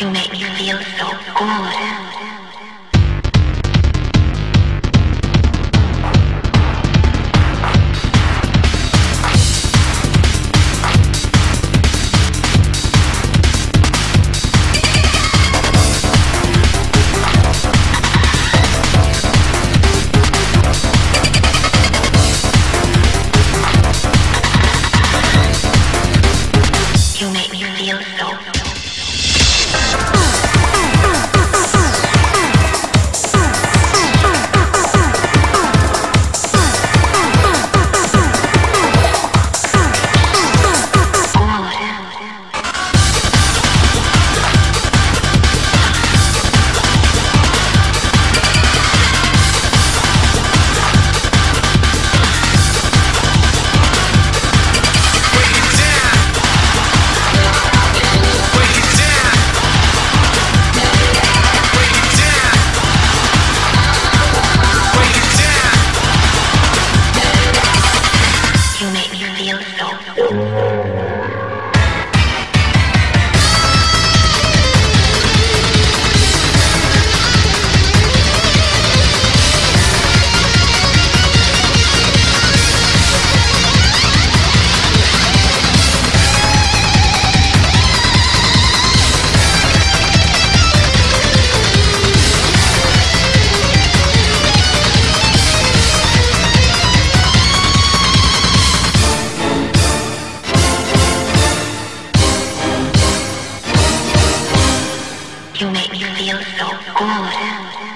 You make me feel so good. You make me feel so good.